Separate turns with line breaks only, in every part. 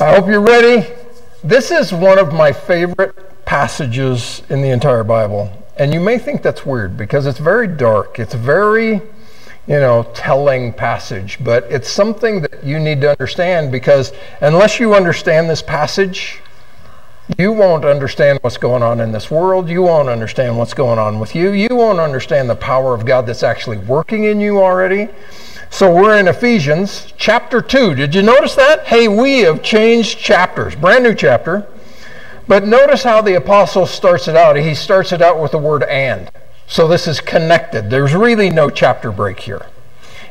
I hope you're ready. This is one of my favorite passages in the entire Bible. And you may think that's weird because it's very dark. It's a very, you know, telling passage, but it's something that you need to understand because unless you understand this passage, you won't understand what's going on in this world. You won't understand what's going on with you. You won't understand the power of God that's actually working in you already. So we're in Ephesians chapter 2. Did you notice that? Hey, we have changed chapters, brand new chapter. But notice how the apostle starts it out. He starts it out with the word and. So this is connected. There's really no chapter break here.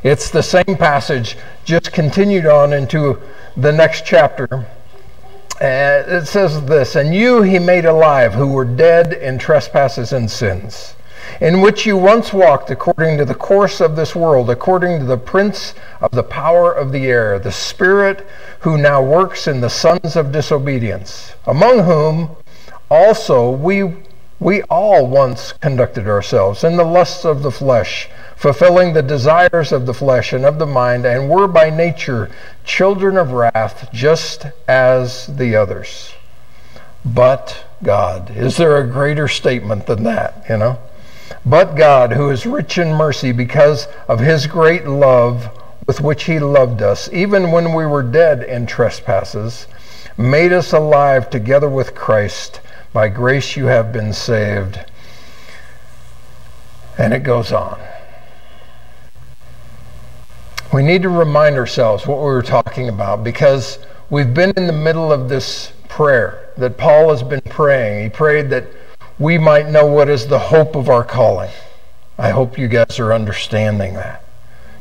It's the same passage, just continued on into the next chapter. Uh, it says this And you he made alive who were dead in trespasses and sins in which you once walked according to the course of this world, according to the prince of the power of the air, the spirit who now works in the sons of disobedience, among whom also we we all once conducted ourselves in the lusts of the flesh, fulfilling the desires of the flesh and of the mind, and were by nature children of wrath, just as the others. But God. Is there a greater statement than that, you know? But God, who is rich in mercy because of his great love with which he loved us, even when we were dead in trespasses, made us alive together with Christ. By grace you have been saved. And it goes on. We need to remind ourselves what we were talking about because we've been in the middle of this prayer that Paul has been praying. He prayed that we might know what is the hope of our calling. I hope you guys are understanding that.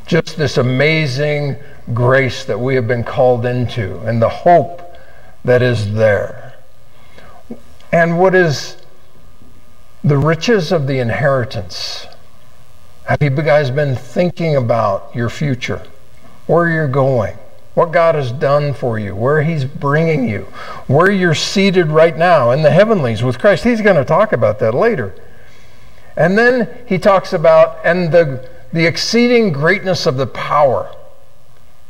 Just this amazing grace that we have been called into and the hope that is there. And what is the riches of the inheritance? Have you guys been thinking about your future, where you're going? What God has done for you, where He's bringing you, where you're seated right now in the heavenlies with Christ. He's going to talk about that later. And then He talks about, and the, the exceeding greatness of the power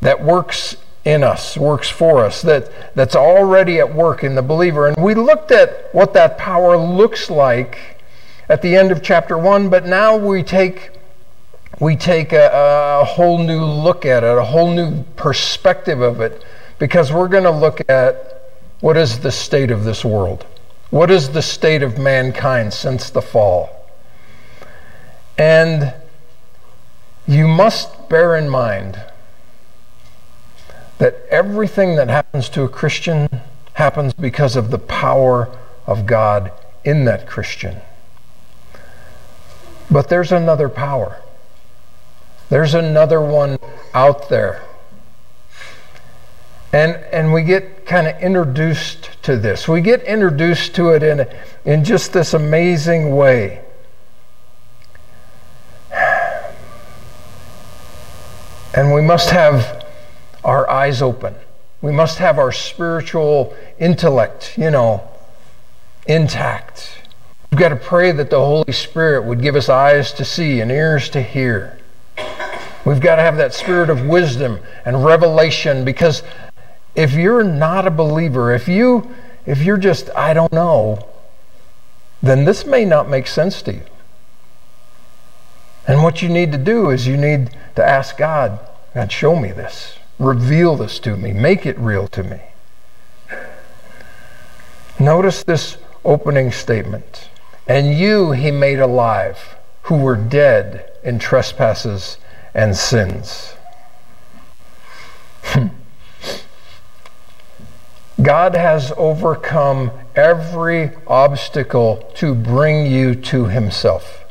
that works in us, works for us, that, that's already at work in the believer. And we looked at what that power looks like at the end of chapter 1, but now we take we take a, a, whole new look at it, a whole new perspective of it, because we're going to look at what is the state of this world? What is the state of mankind since the fall? And you must bear in mind that everything that happens to a Christian happens because of the power of God in that Christian. But there's another power. There's another one out there. And, and we get kind of introduced to this. We get introduced to it in, in just this amazing way. And we must have our eyes open. We must have our spiritual intellect, you know, intact. We've got to pray that the Holy Spirit would give us eyes to see and ears to hear. We've got to have that spirit of wisdom and revelation because if you're not a believer, if you if you're just I don't know, then this may not make sense to you. And what you need to do is you need to ask God, God, show me this. Reveal this to me. Make it real to me. Notice this opening statement. And you he made alive, who were dead in trespasses and sins. Hmm. God has overcome every obstacle to bring you to Himself.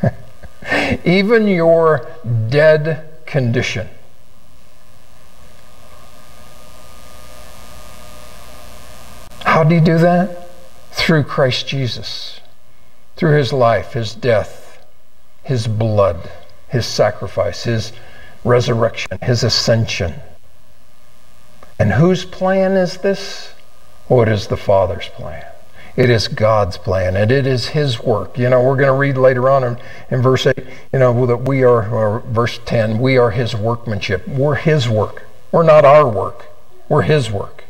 Even your dead condition. How do you do that? Through Christ Jesus, through His life, His death, His blood his sacrifice, his resurrection, his ascension. And whose plan is this? Oh, it is the Father's plan. It is God's plan, and it is His work. You know, we're going to read later on in, in verse 8, you know, that we are, or verse 10, we are His workmanship. We're His work. We're not our work. We're His work.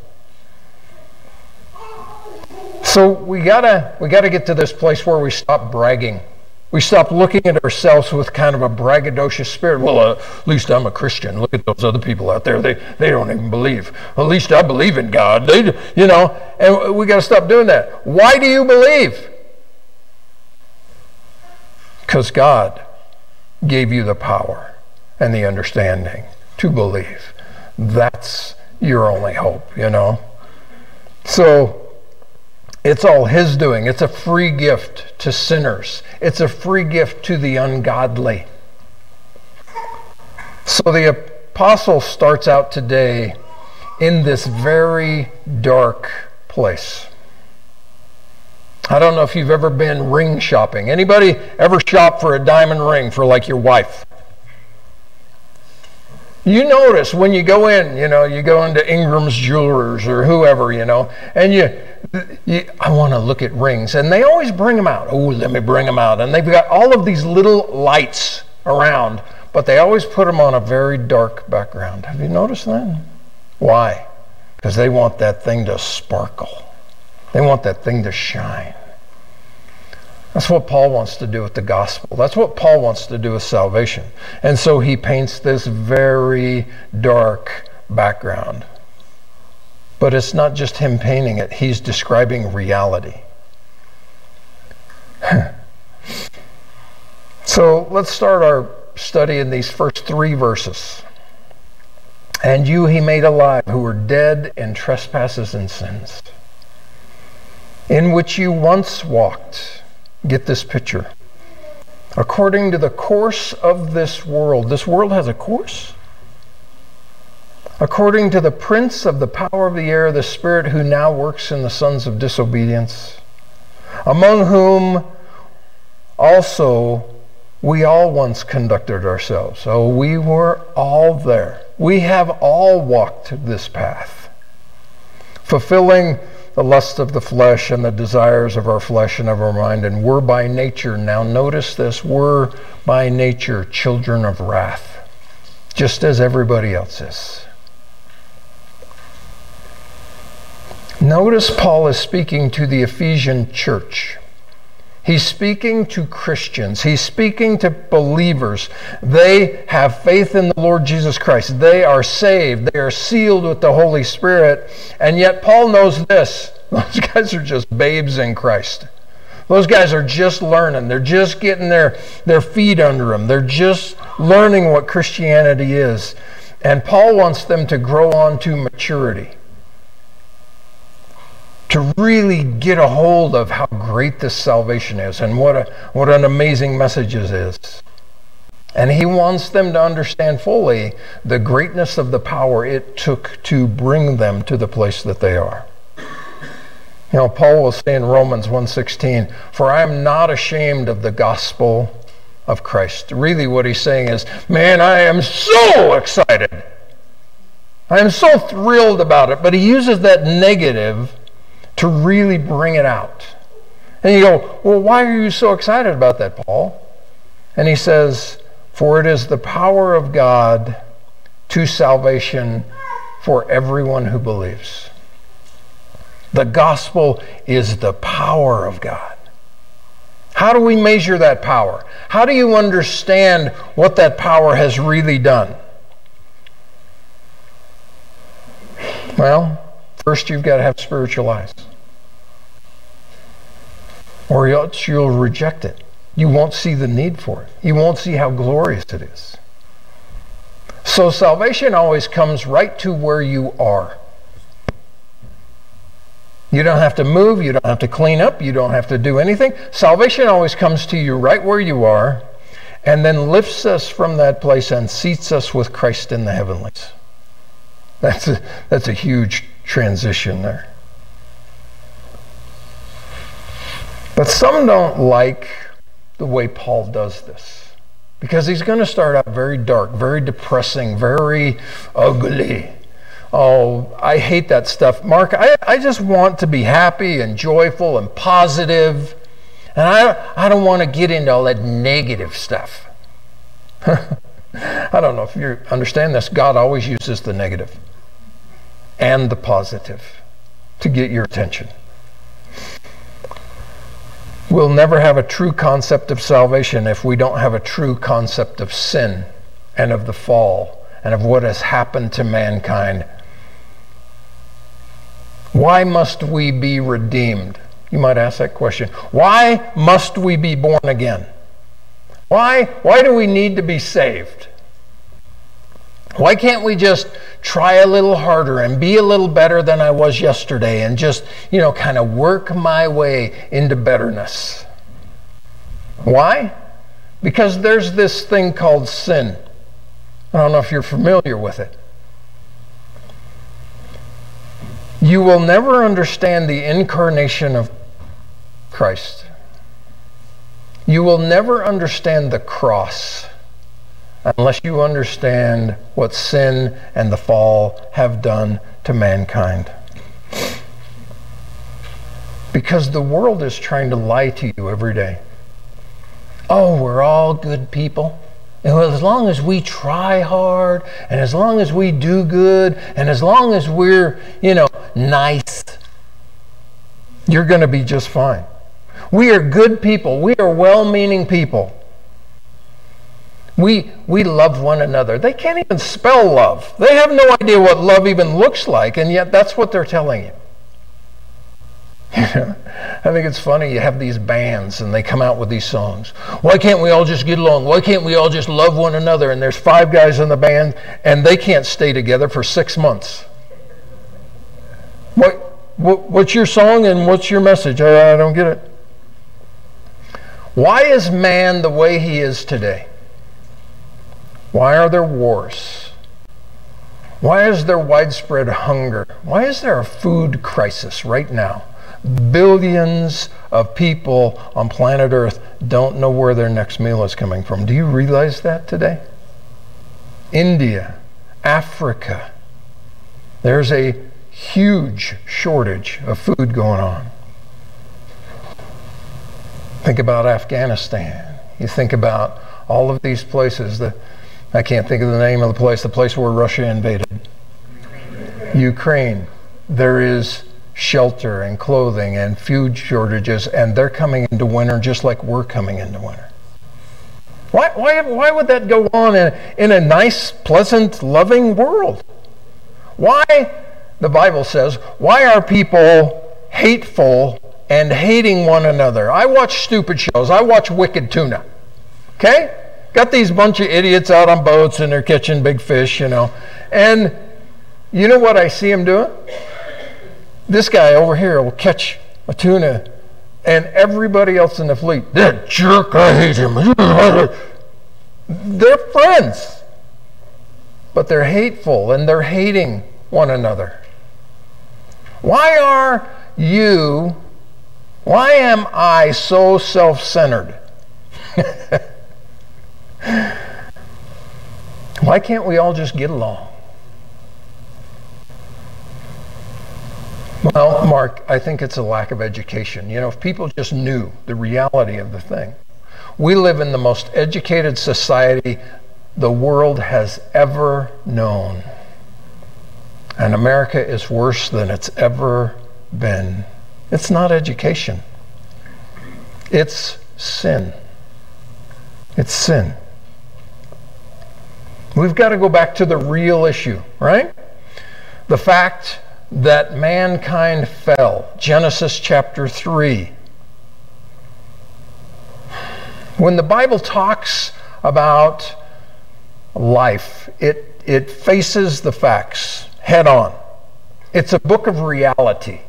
So we gotta we gotta get to this place where we stop bragging. We stop looking at ourselves with kind of a braggadocious spirit. Well, uh, at least I'm a Christian. Look at those other people out there. They, they don't even believe. At least I believe in God. They, you know, and we got to stop doing that. Why do you believe? Because God gave you the power and the understanding to believe. That's your only hope, you know. So it's all His doing. It's a free gift to sinners, it's a free gift to the ungodly. So the apostle starts out today in this very dark place. I don't know if you've ever been ring shopping. Anybody ever shop for a diamond ring for like your wife? You notice when you go in, you know, you go into Ingram's Jewelers or whoever, you know, and you, you I want to look at rings, and they always bring them out. Oh, let me bring them out. And they've got all of these little lights around, but they always put them on a very dark background. Have you noticed that? Why? Because they want that thing to sparkle, they want that thing to shine. That's what Paul wants to do with the gospel. That's what Paul wants to do with salvation. And so he paints this very dark background. But it's not just him painting it, he's describing reality. so let's start our study in these first three verses. And you he made alive who were dead in trespasses and sins, in which you once walked Get this picture. According to the course of this world, this world has a course. According to the prince of the power of the air, the spirit who now works in the sons of disobedience, among whom also we all once conducted ourselves. So we were all there. We have all walked this path, fulfilling the lust of the flesh and the desires of our flesh and of our mind. And we're by nature, now notice this, we're by nature children of wrath, just as everybody else is. Notice Paul is speaking to the Ephesian church. He's speaking to Christians. He's speaking to believers. They have faith in the Lord Jesus Christ. They are saved. They are sealed with the Holy Spirit. And yet, Paul knows this those guys are just babes in Christ. Those guys are just learning. They're just getting their, their feet under them. They're just learning what Christianity is. And Paul wants them to grow on to maturity to really get a hold of how great this salvation is and what, a, what an amazing message it is. And he wants them to understand fully the greatness of the power it took to bring them to the place that they are. You know, Paul will say in Romans 1:16, "For I am not ashamed of the gospel of Christ." Really what he's saying is, "Man, I am so excited. I am so thrilled about it." But he uses that negative to really bring it out. And you go, Well, why are you so excited about that, Paul? And he says, For it is the power of God to salvation for everyone who believes. The gospel is the power of God. How do we measure that power? How do you understand what that power has really done? Well, first you've got to have spiritual eyes or else you'll reject it. You won't see the need for it. You won't see how glorious it is. So salvation always comes right to where you are. You don't have to move, you don't have to clean up, you don't have to do anything. Salvation always comes to you right where you are and then lifts us from that place and seats us with Christ in the heavenlies. That's a, that's a huge transition there. But some don't like the way Paul does this because he's going to start out very dark, very depressing, very ugly. Oh, I hate that stuff. Mark, I, I just want to be happy and joyful and positive, And I, I don't want to get into all that negative stuff. I don't know if you understand this. God always uses the negative and the positive to get your attention. We'll never have a true concept of salvation if we don't have a true concept of sin and of the fall and of what has happened to mankind. Why must we be redeemed? You might ask that question. Why must we be born again? Why, why do we need to be saved? Why can't we just try a little harder and be a little better than I was yesterday and just, you know, kind of work my way into betterness? Why? Because there's this thing called sin. I don't know if you're familiar with it. You will never understand the incarnation of Christ. You will never understand the cross unless you understand what sin and the fall have done to mankind. Because the world is trying to lie to you every day. Oh, we're all good people. And as long as we try hard, and as long as we do good, and as long as we're, you know, nice, you're going to be just fine. We are good people. We are well meaning people. We, we love one another. They can't even spell love. They have no idea what love even looks like, and yet that's what they're telling you. I think it's funny. You have these bands and they come out with these songs. Why can't we all just get along? Why can't we all just love one another? And there's five guys in the band and they can't stay together for six months. What, what what's your song and what's your message? I, I don't get it. Why is man the way he is today? Why are there wars? Why is there widespread hunger? Why is there a food crisis right now? Billions of people on planet Earth don't know where their next meal is coming from. Do you realize that today? India, Africa, there's a huge shortage of food going on. Think about Afghanistan. You think about all of these places that I can't think of the name of the place, the place where Russia invaded. Ukraine. There is shelter and clothing and food shortages, and they're coming into winter just like we're coming into winter. Why, why, why would that go on in, in a nice, pleasant, loving world? Why, the Bible says, why are people hateful and hating one another? I watch stupid shows. I watch Wicked Tuna. Okay? Got these bunch of idiots out on boats and they're catching big fish, you know. And you know what I see them doing? This guy over here will catch a tuna, and everybody else in the fleet, that jerk, I hate him. they're friends, but they're hateful and they're hating one another. Why are you, why am I so self centered? Why can't we all just get along? Well, Mark, I think it's a lack of education. You know, if people just knew the reality of the thing. We live in the most educated society the world has ever known. And America is worse than it's ever been. It's not education, it's sin. It's sin. We've got to go back to the real issue, right? The fact that mankind fell. Genesis chapter 3. When the Bible talks about life, it, it faces the facts head on. It's a book of reality.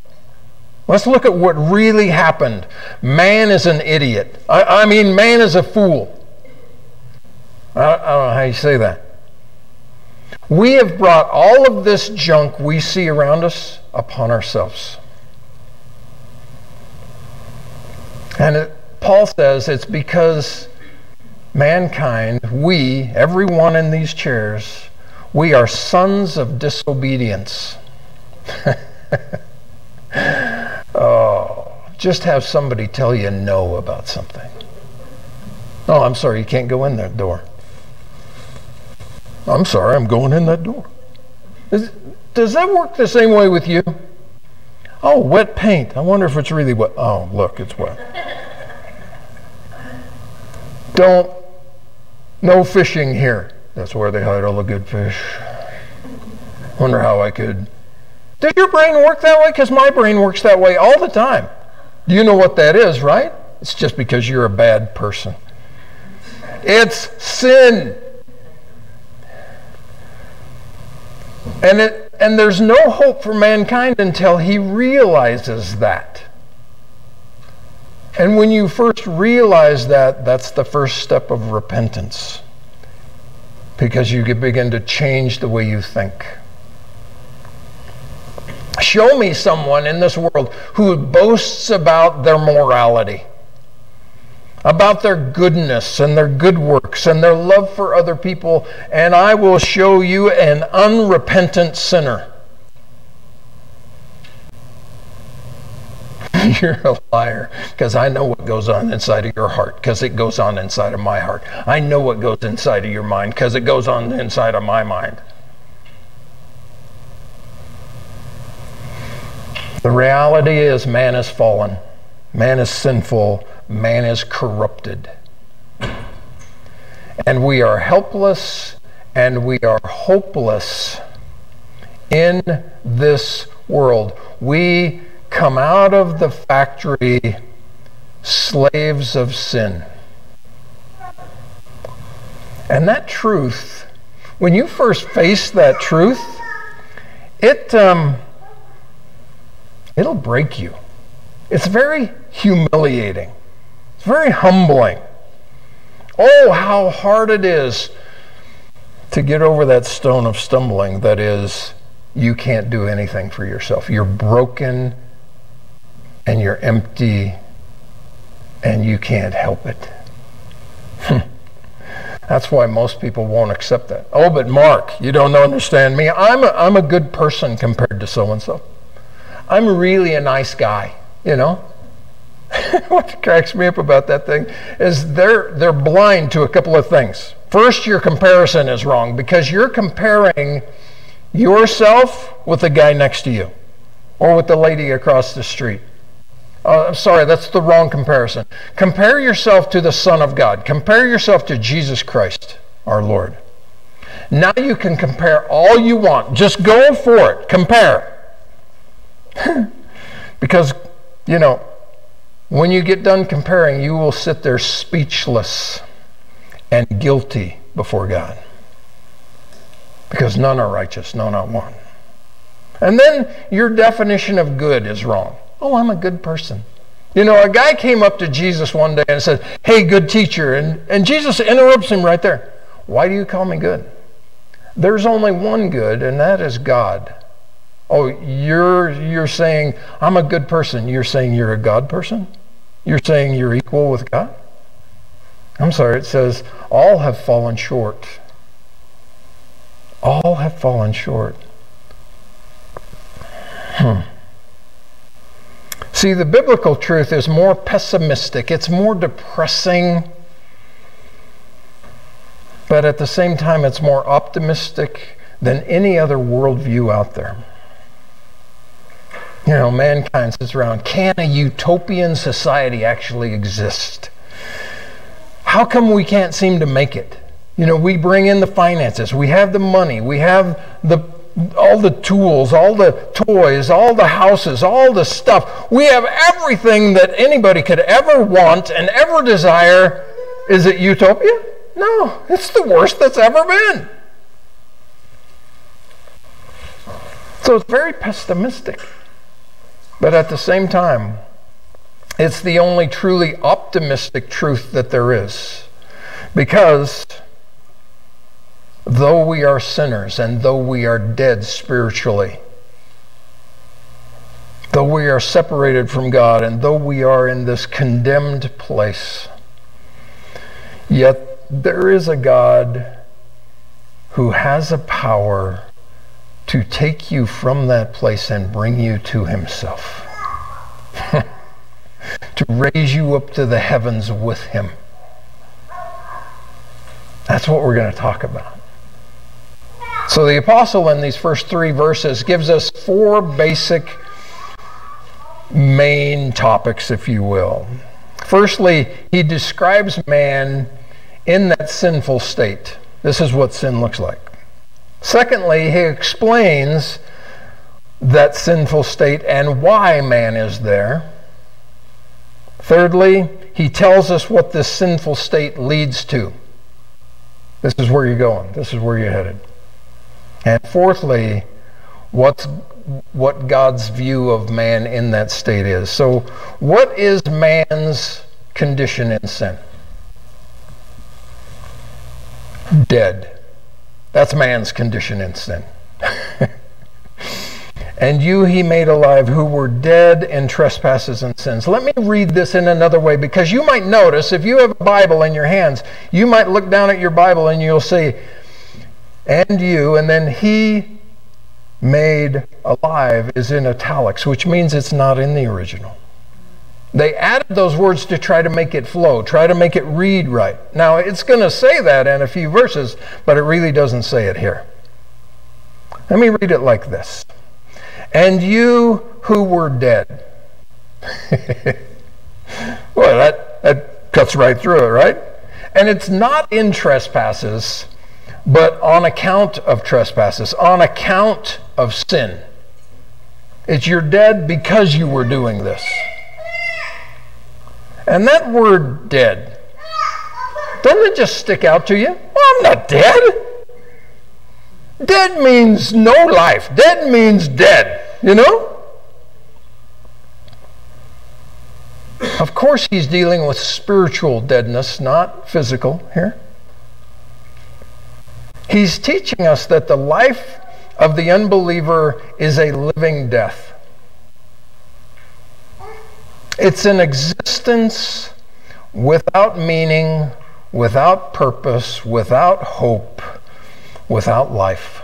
Let's look at what really happened. Man is an idiot. I, I mean, man is a fool. I, I don't know how you say that. We have brought all of this junk we see around us upon ourselves. And it, Paul says it's because mankind, we, everyone in these chairs, we are sons of disobedience. oh, just have somebody tell you no about something. Oh, I'm sorry, you can't go in that door. I'm sorry, I'm going in that door. Is, does that work the same way with you? Oh, wet paint. I wonder if it's really wet. Oh, look, it's wet. Don't, no fishing here. That's where they hide all the good fish. Wonder how I could. Does your brain work that way? Because my brain works that way all the time. Do You know what that is, right? It's just because you're a bad person. It's sin. And, it, and there's no hope for mankind until he realizes that. And when you first realize that, that's the first step of repentance. Because you begin to change the way you think. Show me someone in this world who boasts about their morality about their goodness and their good works and their love for other people, and I will show you an unrepentant sinner. You're a liar because I know what goes on inside of your heart because it goes on inside of my heart. I know what goes inside of your mind because it goes on inside of my mind. The reality is, man is fallen, man is sinful, man is corrupted. And we are helpless and we are hopeless in this world. We come out of the factory slaves of sin. And that truth, when you first face that truth, it um, it'll break you. It's very humiliating. It's very humbling. Oh, how hard it is to get over that stone of stumbling that is, you can't do anything for yourself. You're broken and you're empty and you can't help it. Hmm. That's why most people won't accept that. Oh, but Mark, you don't understand me. I'm a, I'm a good person compared to so and so. I'm really a nice guy, you know? what cracks me up about that thing is they're they're blind to a couple of things. First, your comparison is wrong because you're comparing yourself with the guy next to you or with the lady across the street. Uh, I'm sorry, that's the wrong comparison. Compare yourself to the Son of God. Compare yourself to Jesus Christ, our Lord. Now you can compare all you want. Just go for it. Compare. because, you know, when you get done comparing, you will sit there speechless and guilty before God. Because none are righteous, no, not one. And then your definition of good is wrong. Oh, I'm a good person. You know, a guy came up to Jesus one day and said, Hey, good teacher. And, and Jesus interrupts him right there. Why do you call me good? There's only one good, and that is God. Oh, you're, you're saying, I'm a good person. You're saying you're a God person? You're saying you're equal with God? I'm sorry, it says, all have fallen short. All have fallen short. Hmm. See, the biblical truth is more pessimistic, it's more depressing, but at the same time, it's more optimistic than any other worldview out there you know, mankind sits around. Can a utopian society actually exist? How come we can't seem to make it? You know, we bring in the finances, we have the money, we have the all the tools, all the toys, all the houses, all the stuff. We have everything that anybody could ever want and ever desire. Is it utopia? No, it's the worst that's ever been. So it's very pessimistic. But at the same time, it's the only truly optimistic truth that there is. Because though we are sinners and though we are dead spiritually, though we are separated from God and though we are in this condemned place, yet there is a God who has a power to take you from that place and bring you to Himself, to raise you up to the heavens with Him. That's what we're going to talk about. So, the apostle in these first three verses gives us four basic main topics, if you will. Firstly, he describes man in that sinful state. This is what sin looks like. Secondly, he explains that sinful state and why man is there. Thirdly, he tells us what this sinful state leads to. This is where you're going. This is where you're headed. And fourthly, what's what God's view of man in that state is. So, what is man's condition in sin? Dead. That's man's condition in sin. and you he made alive who were dead in trespasses and sins. Let me read this in another way because you might notice if you have a Bible in your hands, you might look down at your Bible and you'll see, and you, and then he made alive is in italics, which means it's not in the original. They added those words to try to make it flow, try to make it read right. Now, it's going to say that in a few verses, but it really doesn't say it here. Let me read it like this And you who were dead. well, that, that cuts right through it, right? And it's not in trespasses, but on account of trespasses, on account of sin. It's you're dead because you were doing this. And that word dead, doesn't it just stick out to you? Well, I'm not dead. Dead means no life. Dead means dead, you know? Of course, he's dealing with spiritual deadness, not physical here. He's teaching us that the life of the unbeliever is a living death. It's an existence without meaning, without purpose, without hope, without life.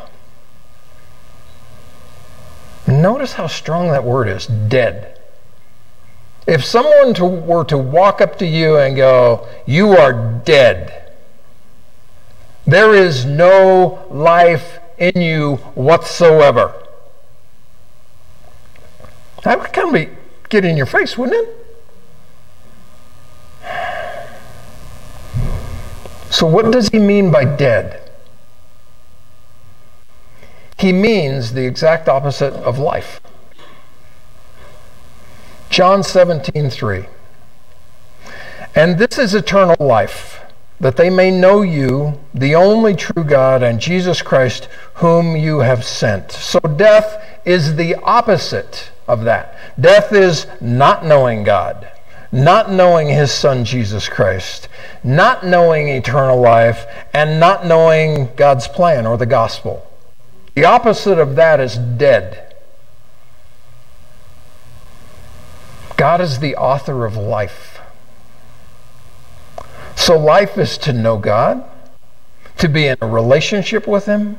Notice how strong that word is dead. If someone to, were to walk up to you and go, You are dead, there is no life in you whatsoever. That would kind of be get in your face, wouldn't it? So, what does he mean by dead? He means the exact opposite of life. John 17, 3. And this is eternal life, that they may know you, the only true God, and Jesus Christ, whom you have sent. So, death is the opposite of that. Death is not knowing God, not knowing His Son Jesus Christ, not knowing eternal life, and not knowing God's plan or the gospel. The opposite of that is dead. God is the author of life. So life is to know God, to be in a relationship with Him,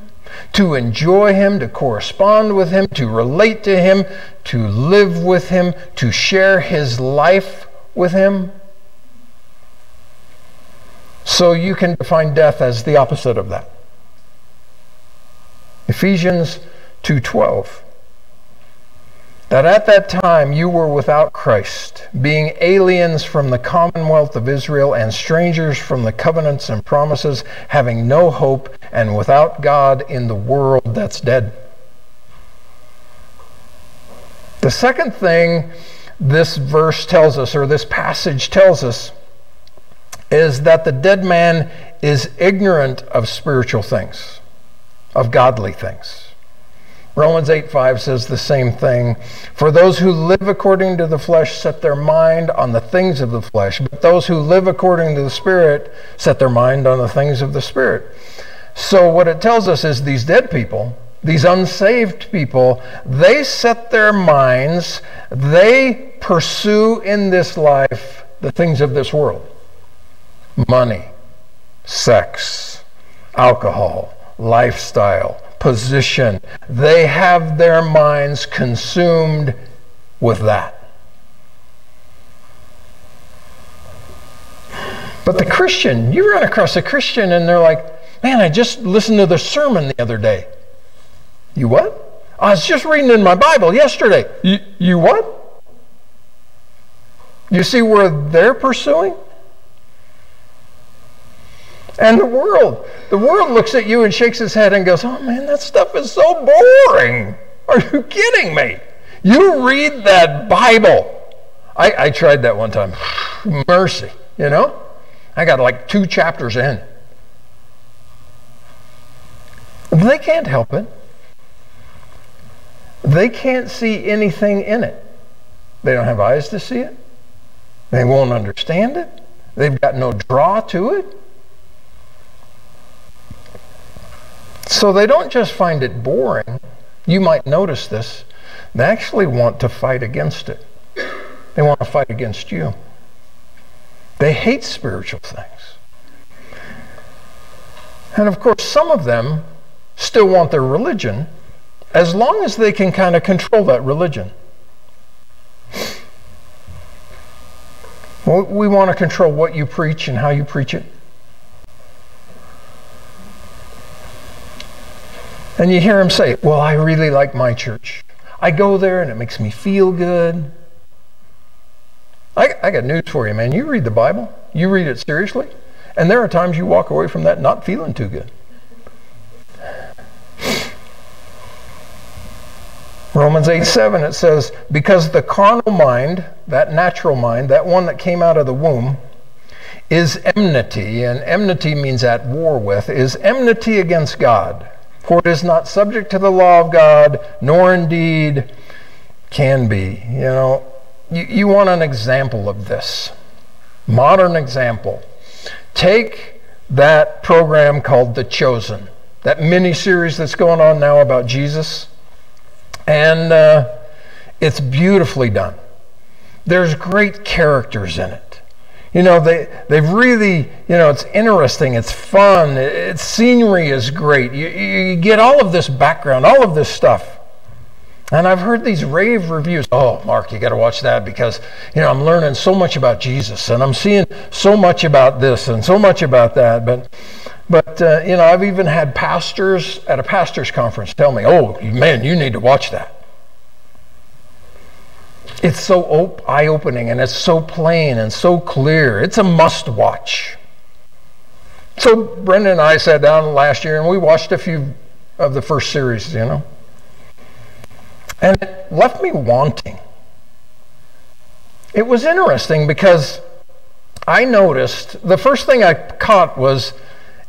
to enjoy Him, to correspond with Him, to relate to Him, to live with Him, to share His life with Him. So you can define death as the opposite of that. Ephesians 2:12 that at that time you were without Christ, being aliens from the commonwealth of Israel and strangers from the covenants and promises, having no hope and without God in the world that's dead. The second thing this verse tells us, or this passage tells us, is that the dead man is ignorant of spiritual things, of godly things. Romans 8 5 says the same thing. For those who live according to the flesh set their mind on the things of the flesh, but those who live according to the Spirit set their mind on the things of the Spirit. So, what it tells us is these dead people, these unsaved people, they set their minds, they pursue in this life the things of this world money, sex, alcohol, lifestyle position. They have their minds consumed with that. But the Christian, you run across a Christian and they're like, man, I just listened to the sermon the other day. You what? I was just reading in my Bible yesterday. You, you what? You see where they're pursuing? And the world, the world looks at you and shakes its head and goes, Oh man, that stuff is so boring. Are you kidding me? You read that Bible. I, I tried that one time. Mercy, you know? I got like two chapters in. They can't help it. They can't see anything in it. They don't have eyes to see it. They won't understand it. They've got no draw to it. So they don't just find it boring. You might notice this. They actually want to fight against it. They want to fight against you. They hate spiritual things. And of course, some of them still want their religion as long as they can kind of control that religion. We want to control what you preach and how you preach it. And you hear him say, Well, I really like my church. I go there and it makes me feel good. I, I got news for you, man. You read the Bible, you read it seriously, and there are times you walk away from that not feeling too good. Romans 8 7, it says, Because the carnal mind, that natural mind, that one that came out of the womb, is enmity, and enmity means at war with, is enmity against God. For it is not subject to the law of God, nor indeed can be. You know, you, you want an example of this. Modern example. Take that program called The Chosen, that mini series that's going on now about Jesus and uh, it's beautifully done. There's great characters in it. You know, they, they've really, you know, it's interesting, it's fun, its scenery is great. You, you get all of this background, all of this stuff. And I've heard these rave reviews. Oh, Mark, you got to watch that because, you know, I'm learning so much about Jesus and I'm seeing so much about this and so much about that. But but, uh, you know, I've even had pastors at a pastor's conference tell me, oh, man, you need to watch that. It's so op- eye opening and it's so plain and so clear. It's a must watch. So, Brendan and I sat down last year and we watched a few of the first series, you know. And it left me wanting. It was interesting because I noticed the first thing I caught was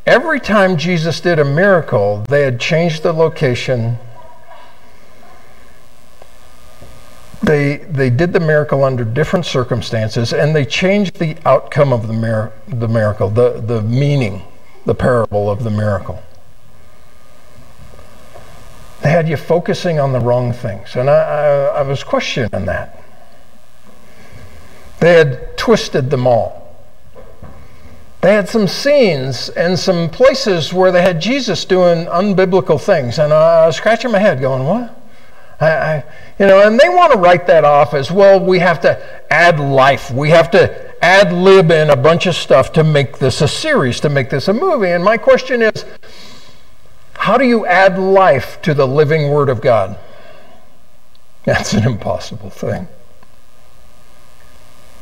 Every time Jesus did a miracle, they had changed the location. They, they did the miracle under different circumstances and they changed the outcome of the, mir- the miracle, the, the meaning, the parable of the miracle. They had you focusing on the wrong things. And I, I, I was questioning that. They had twisted them all. They had some scenes and some places where they had Jesus doing unbiblical things. And I was scratching my head going, what? I, I, you know, and they want to write that off as well. We have to add life. We have to ad lib in a bunch of stuff to make this a series, to make this a movie. And my question is, how do you add life to the living Word of God? That's an impossible thing.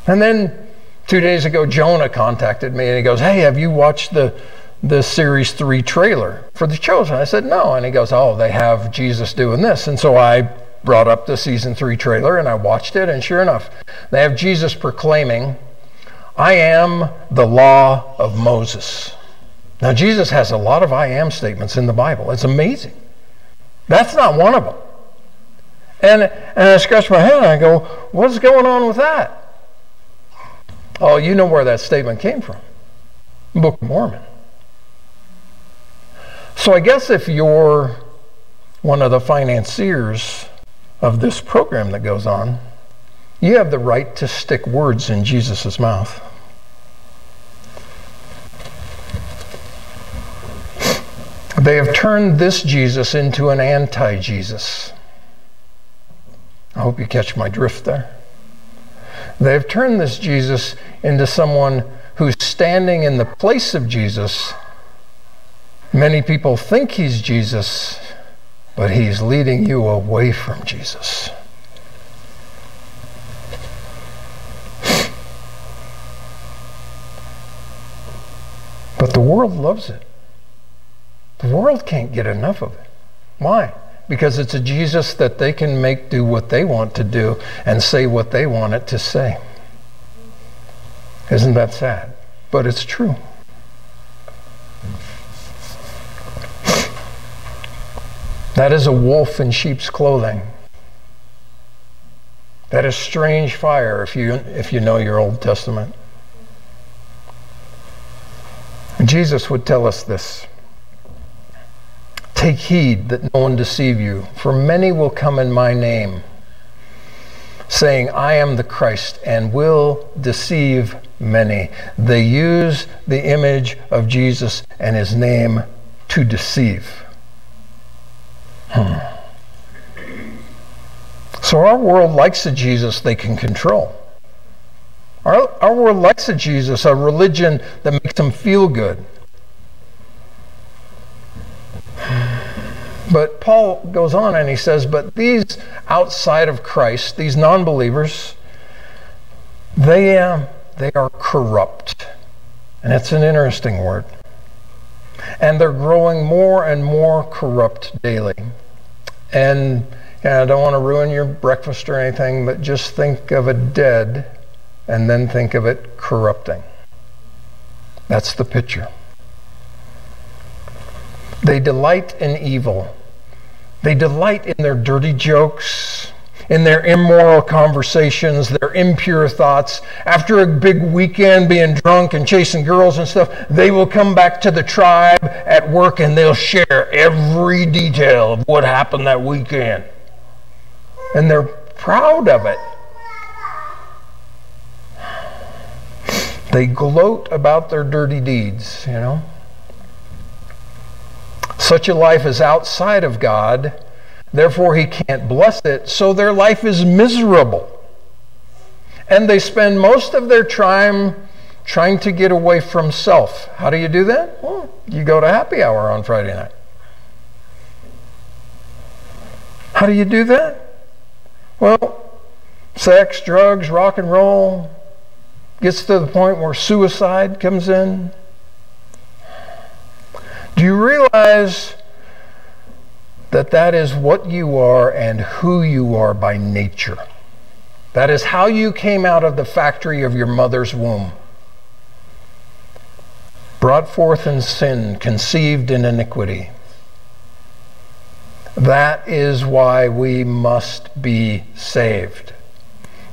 And then Two days ago, Jonah contacted me and he goes, Hey, have you watched the, the series three trailer for The Chosen? I said, No. And he goes, Oh, they have Jesus doing this. And so I brought up the season three trailer and I watched it. And sure enough, they have Jesus proclaiming, I am the law of Moses. Now, Jesus has a lot of I am statements in the Bible. It's amazing. That's not one of them. And, and I scratch my head and I go, What's going on with that? Oh, you know where that statement came from Book of Mormon. So I guess if you're one of the financiers of this program that goes on, you have the right to stick words in Jesus' mouth. They have turned this Jesus into an anti Jesus. I hope you catch my drift there. They've turned this Jesus into someone who's standing in the place of Jesus. Many people think he's Jesus, but he's leading you away from Jesus. But the world loves it. The world can't get enough of it. Why? Because it's a Jesus that they can make do what they want to do and say what they want it to say. Isn't that sad? But it's true. That is a wolf in sheep's clothing. That is strange fire if you, if you know your Old Testament. Jesus would tell us this. Take heed that no one deceive you, for many will come in my name, saying, I am the Christ, and will deceive many. They use the image of Jesus and his name to deceive. Hmm. So our world likes a Jesus they can control. Our, our world likes a Jesus, a religion that makes them feel good. But Paul goes on and he says, But these outside of Christ, these non believers, they, uh, they are corrupt. And it's an interesting word. And they're growing more and more corrupt daily. And, and I don't want to ruin your breakfast or anything, but just think of a dead and then think of it corrupting. That's the picture. They delight in evil. They delight in their dirty jokes, in their immoral conversations, their impure thoughts. After a big weekend being drunk and chasing girls and stuff, they will come back to the tribe at work and they'll share every detail of what happened that weekend. And they're proud of it. They gloat about their dirty deeds, you know. Such a life is outside of God, therefore, He can't bless it, so their life is miserable. And they spend most of their time trying to get away from self. How do you do that? Well, you go to happy hour on Friday night. How do you do that? Well, sex, drugs, rock and roll gets to the point where suicide comes in. Do you realize that that is what you are and who you are by nature? That is how you came out of the factory of your mother's womb. Brought forth in sin, conceived in iniquity. That is why we must be saved.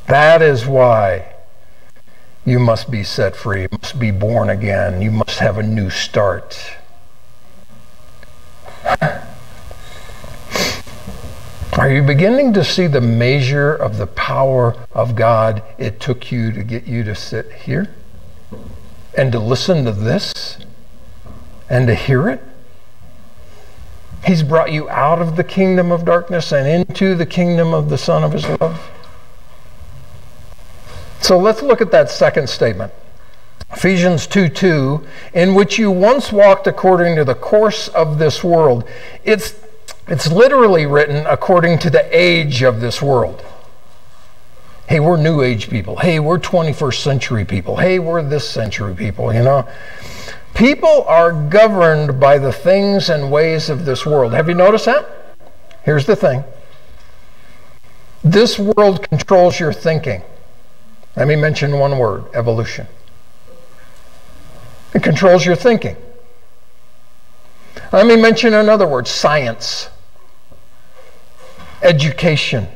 That is why you must be set free, you must be born again, you must have a new start. Are you beginning to see the measure of the power of God it took you to get you to sit here and to listen to this and to hear it? He's brought you out of the kingdom of darkness and into the kingdom of the Son of His love. So let's look at that second statement. Ephesians 2 2, in which you once walked according to the course of this world. It's, it's literally written according to the age of this world. Hey, we're new age people. Hey, we're 21st century people. Hey, we're this century people, you know. People are governed by the things and ways of this world. Have you noticed that? Here's the thing this world controls your thinking. Let me mention one word evolution. It controls your thinking. Let me mention another word science, education.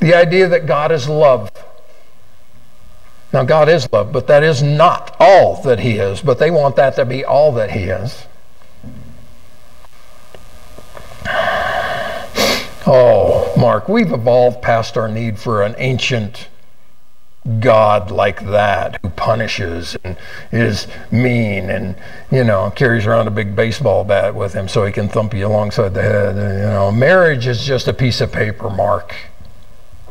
The idea that God is love. Now, God is love, but that is not all that He is, but they want that to be all that He is. Oh, Mark, we've evolved past our need for an ancient God like that who punishes and is mean and you know carries around a big baseball bat with him so he can thump you alongside the head. You know, marriage is just a piece of paper, Mark.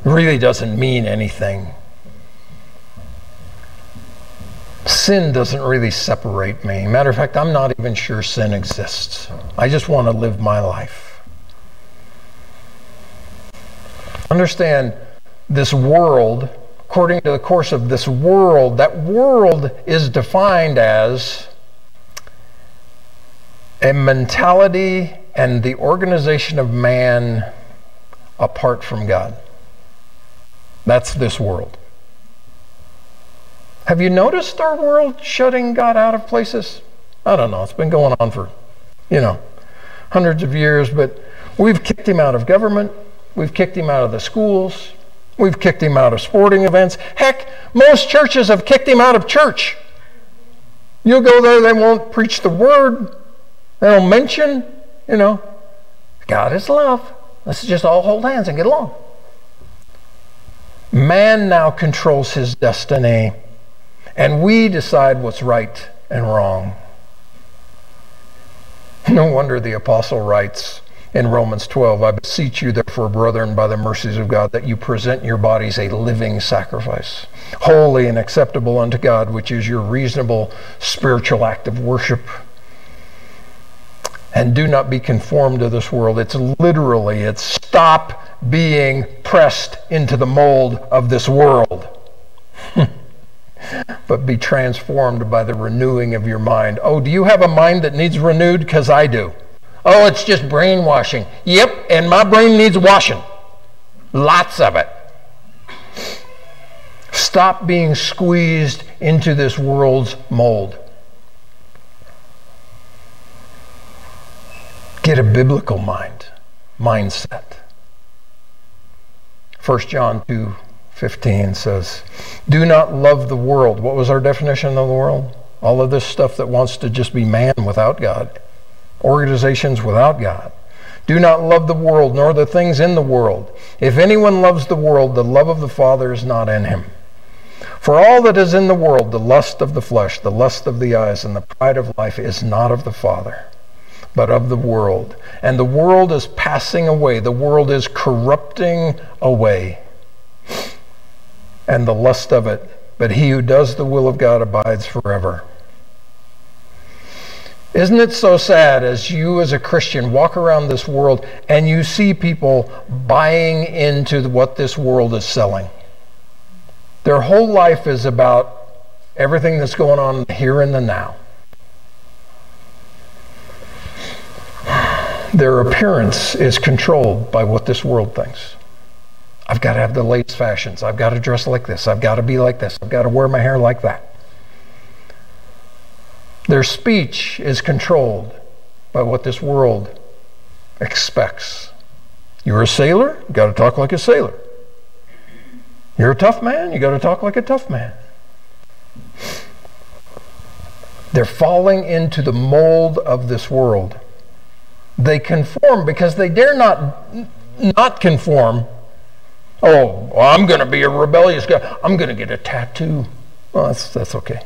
It really doesn't mean anything. Sin doesn't really separate me. Matter of fact, I'm not even sure sin exists. I just want to live my life. Understand this world according to the course of this world. That world is defined as a mentality and the organization of man apart from God. That's this world. Have you noticed our world shutting God out of places? I don't know. It's been going on for, you know, hundreds of years, but we've kicked him out of government. We've kicked him out of the schools. We've kicked him out of sporting events. Heck, most churches have kicked him out of church. You'll go there, they won't preach the word. They don't mention, you know, God is love. Let's just all hold hands and get along. Man now controls his destiny, and we decide what's right and wrong. No wonder the apostle writes in Romans 12 I beseech you, therefore, brethren, by the mercies of God, that you present your bodies a living sacrifice, holy and acceptable unto God, which is your reasonable spiritual act of worship and do not be conformed to this world. It's literally, it's stop being pressed into the mold of this world. but be transformed by the renewing of your mind. Oh, do you have a mind that needs renewed? Because I do. Oh, it's just brainwashing. Yep, and my brain needs washing. Lots of it. Stop being squeezed into this world's mold. Get a biblical mind, mindset. 1 John 2 15 says, Do not love the world. What was our definition of the world? All of this stuff that wants to just be man without God, organizations without God. Do not love the world, nor the things in the world. If anyone loves the world, the love of the Father is not in him. For all that is in the world, the lust of the flesh, the lust of the eyes, and the pride of life, is not of the Father but of the world. And the world is passing away, the world is corrupting away, and the lust of it. But he who does the will of God abides forever. Isn't it so sad as you, as a Christian, walk around this world and you see people buying into what this world is selling? Their whole life is about everything that's going on here in the now. their appearance is controlled by what this world thinks. I've got to have the latest fashions. I've got to dress like this. I've got to be like this. I've got to wear my hair like that. Their speech is controlled by what this world expects. You're a sailor, you got to talk like a sailor. You're a tough man, you got to talk like a tough man. They're falling into the mold of this world they conform because they dare not not conform. Oh, well, I'm going to be a rebellious guy. I'm going to get a tattoo. Well, that's that's okay.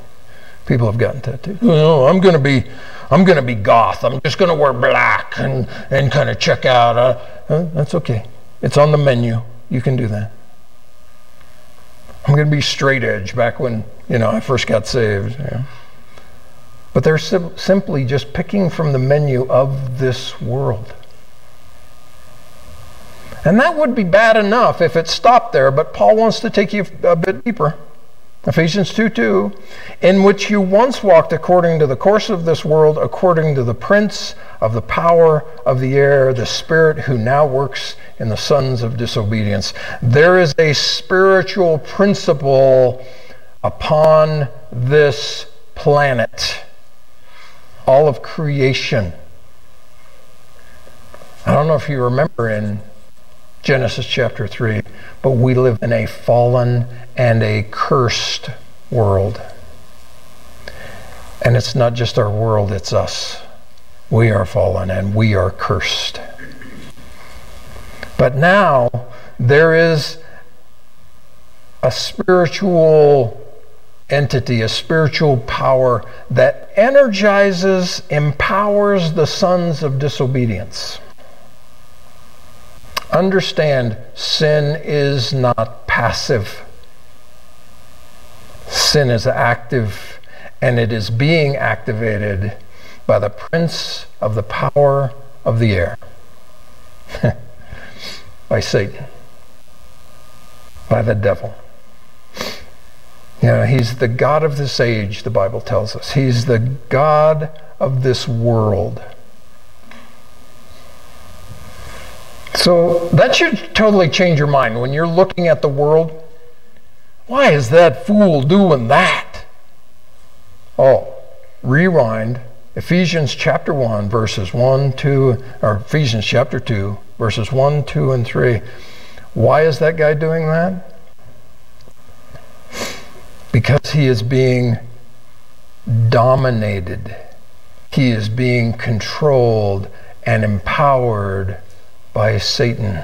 People have gotten tattoos. No, I'm going to be I'm going to be goth. I'm just going to wear black and and kind of check out. Uh, uh, that's okay. It's on the menu. You can do that. I'm going to be straight edge. Back when you know I first got saved. But they're sim- simply just picking from the menu of this world. And that would be bad enough if it stopped there, but Paul wants to take you a bit deeper. Ephesians 2 2, in which you once walked according to the course of this world, according to the prince of the power of the air, the spirit who now works in the sons of disobedience. There is a spiritual principle upon this planet all of creation. I don't know if you remember in Genesis chapter 3, but we live in a fallen and a cursed world. And it's not just our world, it's us. We are fallen and we are cursed. But now there is a spiritual entity, a spiritual power that energizes, empowers the sons of disobedience. Understand, sin is not passive. Sin is active, and it is being activated by the prince of the power of the air, by Satan, by the devil. You know, he's the God of this age, the Bible tells us. He's the God of this world. So that should totally change your mind when you're looking at the world. Why is that fool doing that? Oh, rewind. Ephesians chapter 1, verses 1, 2, or Ephesians chapter 2, verses 1, 2, and 3. Why is that guy doing that? Because he is being dominated, he is being controlled and empowered by Satan.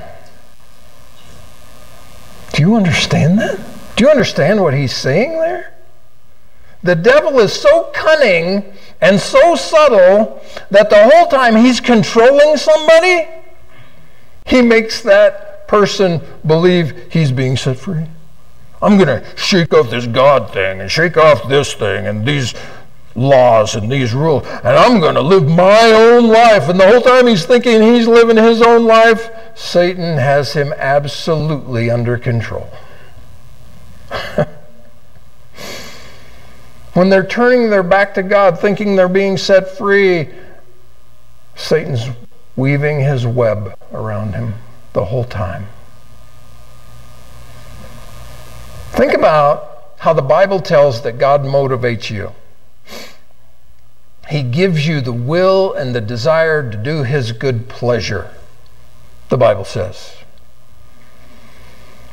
Do you understand that? Do you understand what he's saying there? The devil is so cunning and so subtle that the whole time he's controlling somebody, he makes that person believe he's being set free. I'm going to shake off this God thing and shake off this thing and these laws and these rules, and I'm going to live my own life. And the whole time he's thinking he's living his own life, Satan has him absolutely under control. when they're turning their back to God, thinking they're being set free, Satan's weaving his web around him the whole time. Think about how the Bible tells that God motivates you. He gives you the will and the desire to do His good pleasure, the Bible says.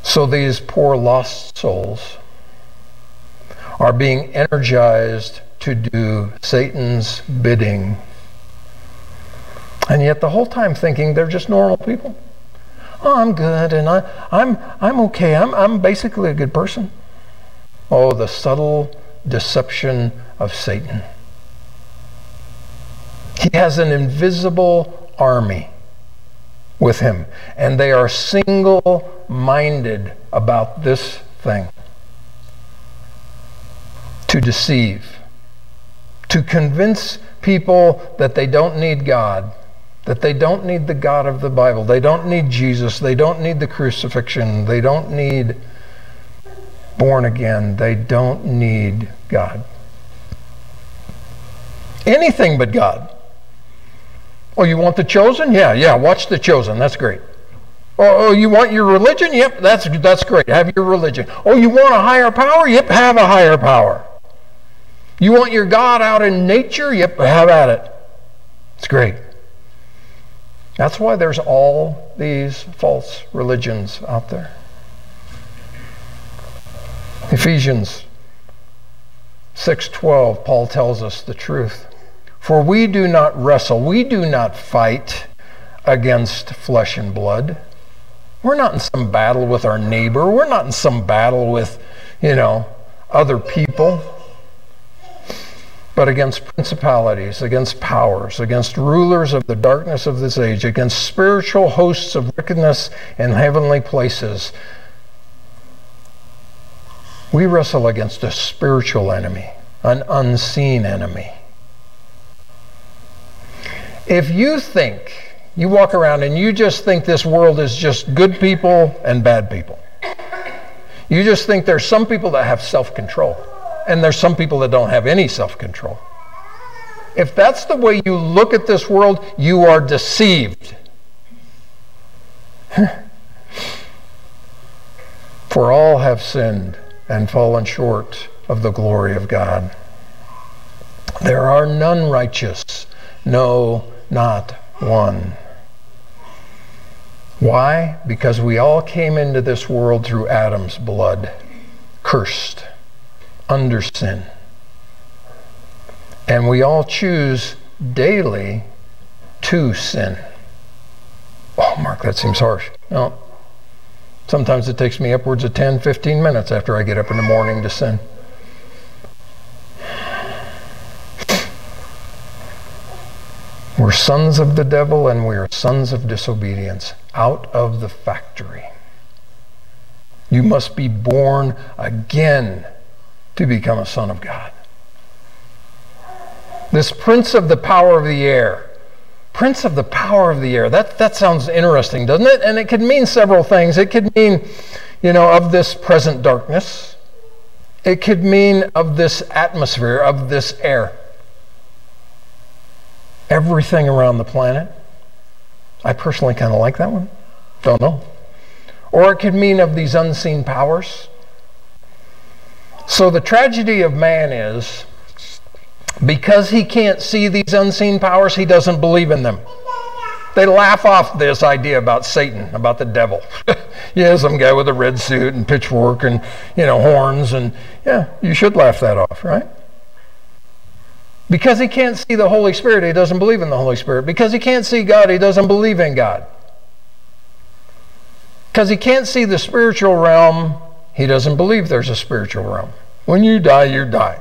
So these poor lost souls are being energized to do Satan's bidding. And yet the whole time thinking they're just normal people. Oh, I'm good and I, I'm, I'm okay. I'm, I'm basically a good person. Oh, the subtle deception of Satan. He has an invisible army with him, and they are single minded about this thing. To deceive, to convince people that they don't need God, that they don't need the God of the Bible, they don't need Jesus, they don't need the crucifixion, they don't need born again, they don't need God. Anything but God. Oh, you want the chosen? Yeah, yeah, watch the chosen. That's great. Oh, oh, you want your religion? Yep, that's, that's great. Have your religion. Oh, you want a higher power? Yep, have a higher power. You want your God out in nature? Yep, have at it. It's great. That's why there's all these false religions out there. Ephesians 6:12 Paul tells us the truth. For we do not wrestle, we do not fight against flesh and blood. We're not in some battle with our neighbor. We're not in some battle with, you know, other people. But against principalities, against powers, against rulers of the darkness of this age, against spiritual hosts of wickedness in heavenly places. We wrestle against a spiritual enemy, an unseen enemy. If you think, you walk around and you just think this world is just good people and bad people, you just think there's some people that have self control and there's some people that don't have any self control. If that's the way you look at this world, you are deceived. For all have sinned and fallen short of the glory of God. There are none righteous, no, not one. Why? Because we all came into this world through Adam's blood, cursed, under sin. And we all choose daily to sin. Oh, Mark, that seems harsh. No. Sometimes it takes me upwards of 10, 15 minutes after I get up in the morning to sin. We're sons of the devil and we are sons of disobedience out of the factory. You must be born again to become a son of God. This prince of the power of the air. Prince of the power of the air. That, that sounds interesting, doesn't it? And it could mean several things. It could mean, you know, of this present darkness. It could mean of this atmosphere, of this air. Everything around the planet. I personally kind of like that one. Don't know. Or it could mean of these unseen powers. So the tragedy of man is because he can't see these unseen powers, he doesn't believe in them. They laugh off this idea about Satan, about the devil. yeah, some guy with a red suit and pitchfork and, you know, horns and yeah, you should laugh that off, right? Because he can't see the Holy Spirit, he doesn't believe in the Holy Spirit. Because he can't see God, he doesn't believe in God. Because he can't see the spiritual realm, he doesn't believe there's a spiritual realm. When you die, you die.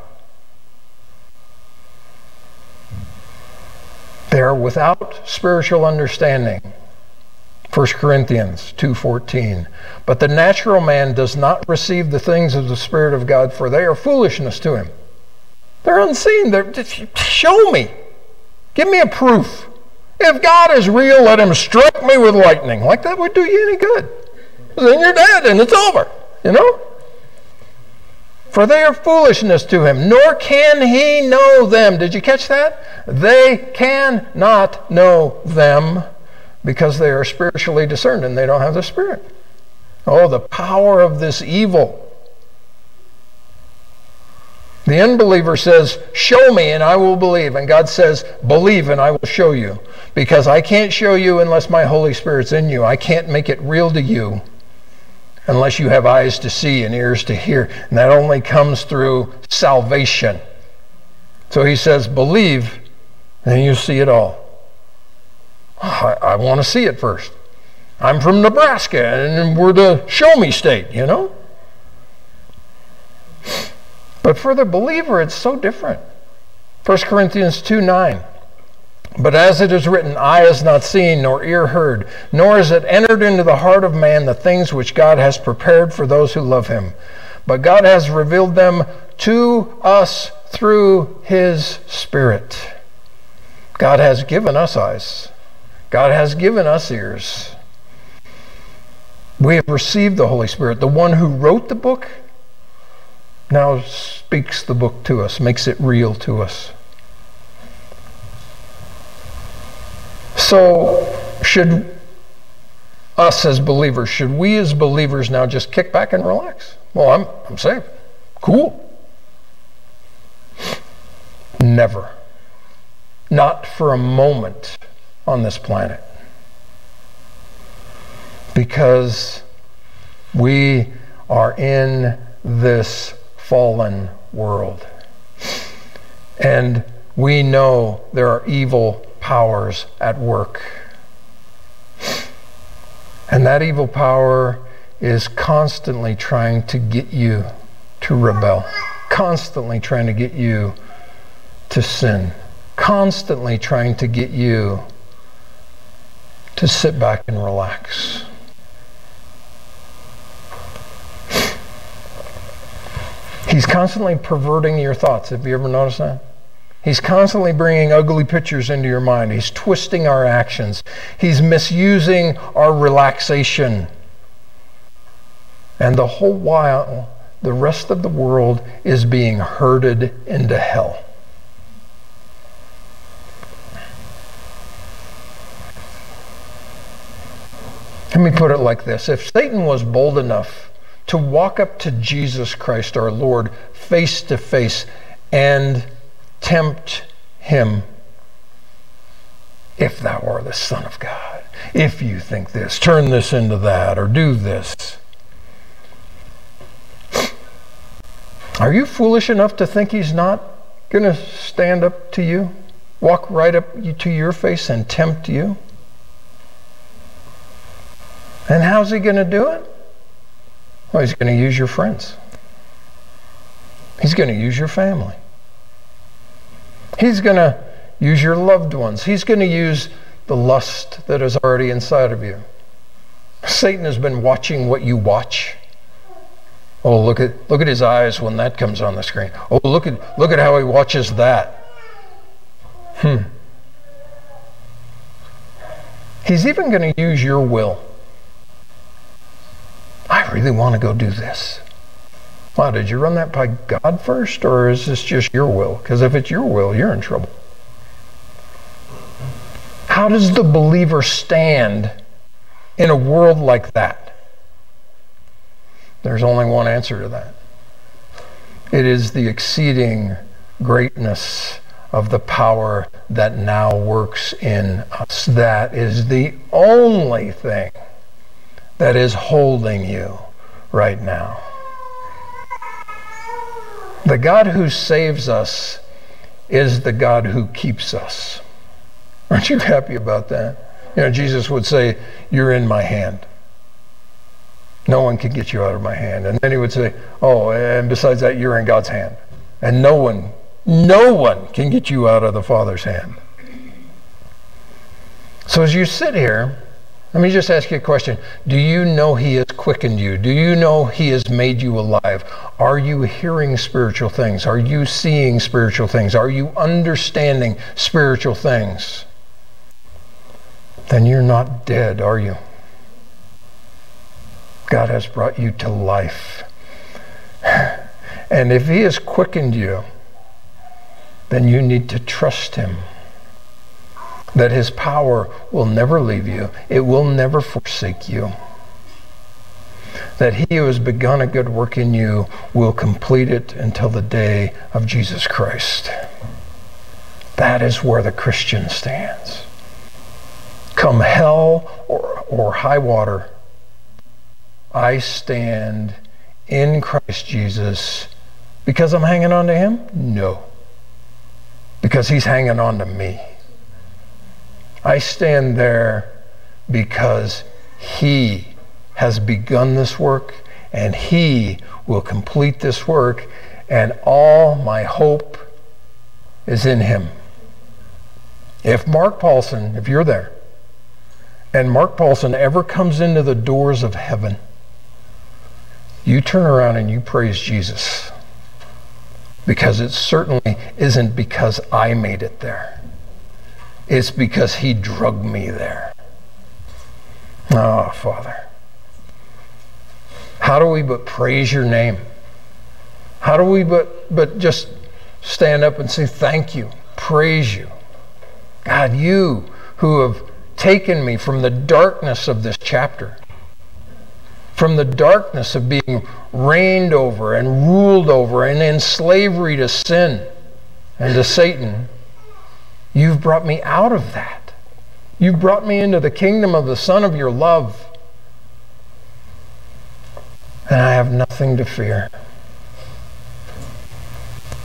They're without spiritual understanding. 1 Corinthians 2:14. But the natural man does not receive the things of the spirit of God for they are foolishness to him. They're unseen. They're just, show me. Give me a proof. If God is real, let him strike me with lightning. Like that would do you any good. Then you're dead and it's over, you know? For they are foolishness to him, nor can he know them. Did you catch that? They cannot know them because they are spiritually discerned and they don't have the Spirit. Oh, the power of this evil. The unbeliever says, Show me and I will believe. And God says, Believe and I will show you. Because I can't show you unless my Holy Spirit's in you. I can't make it real to you unless you have eyes to see and ears to hear. And that only comes through salvation. So he says, believe, and you see it all. I, I want to see it first. I'm from Nebraska, and we're the show me state, you know? But for the believer, it's so different. 1 Corinthians 2 9. But as it is written, eye has not seen, nor ear heard, nor has it entered into the heart of man the things which God has prepared for those who love him. But God has revealed them to us through his Spirit. God has given us eyes, God has given us ears. We have received the Holy Spirit. The one who wrote the book now speaks the book to us, makes it real to us. So, should us as believers, should we as believers now just kick back and relax? Well, I'm, I'm saved. Cool. Never. Not for a moment on this planet. Because we are in this fallen world. And we know there are evil powers at work. And that evil power is constantly trying to get you to rebel, constantly trying to get you to sin, constantly trying to get you to sit back and relax. He's constantly perverting your thoughts. Have you ever noticed that? He's constantly bringing ugly pictures into your mind. He's twisting our actions. He's misusing our relaxation. And the whole while, the rest of the world is being herded into hell. Let me put it like this if Satan was bold enough to walk up to Jesus Christ our Lord face to face and tempt him if thou art the Son of God. If you think this, turn this into that, or do this. Are you foolish enough to think he's not going to stand up to you, walk right up to your face and tempt you? And how's he going to do it? Well, he's going to use your friends. He's going to use your family. He's going to use your loved ones. He's going to use the lust that is already inside of you. Satan has been watching what you watch. Oh, look at look at his eyes when that comes on the screen. Oh, look at look at how he watches that. Hmm. He's even going to use your will. I really want to go do this. Wow, did you run that by God first, or is this just your will? Because if it's your will, you're in trouble. How does the believer stand in a world like that? There's only one answer to that. It is the exceeding greatness of the power that now works in us. That is the only thing that is holding you right now. The God who saves us is the God who keeps us. Aren't you happy about that? You know, Jesus would say, You're in my hand. No one can get you out of my hand. And then he would say, Oh, and besides that, you're in God's hand. And no one, no one can get you out of the Father's hand. So as you sit here, let me just ask you a question. Do you know He has quickened you? Do you know He has made you alive? Are you hearing spiritual things? Are you seeing spiritual things? Are you understanding spiritual things? Then you're not dead, are you? God has brought you to life. And if He has quickened you, then you need to trust Him that his power will never leave you, it will never forsake you. That he who has begun a good work in you will complete it until the day of Jesus Christ. That is where the Christian stands. Come hell or, or high water, I stand in Christ Jesus because I'm hanging on to him? No. Because he's hanging on to me. I stand there because He has begun this work and He will complete this work, and all my hope is in Him. If Mark Paulsen, if you're there, and Mark Paulsen ever comes into the doors of heaven, you turn around and you praise Jesus. Because it certainly isn't because I made it there. It's because he drugged me there. Oh, Father. How do we but praise your name? How do we but, but just stand up and say thank you, praise you? God, you who have taken me from the darkness of this chapter, from the darkness of being reigned over and ruled over and in slavery to sin and to Satan You've brought me out of that. You've brought me into the kingdom of the Son of your love. And I have nothing to fear.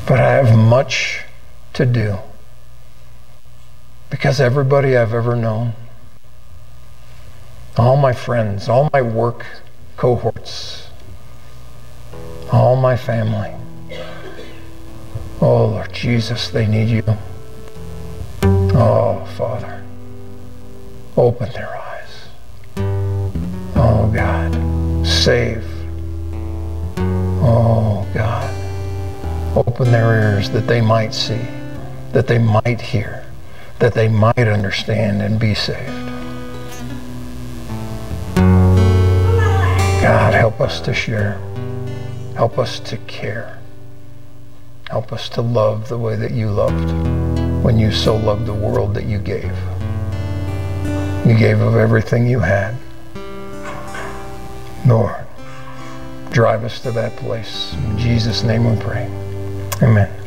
But I have much to do. Because everybody I've ever known, all my friends, all my work cohorts, all my family, oh Lord Jesus, they need you. Oh, Father, open their eyes. Oh, God, save. Oh, God, open their ears that they might see, that they might hear, that they might understand and be saved. God, help us to share. Help us to care. Help us to love the way that you loved when you so loved the world that you gave. You gave of everything you had. Lord, drive us to that place. In Jesus' name we pray. Amen.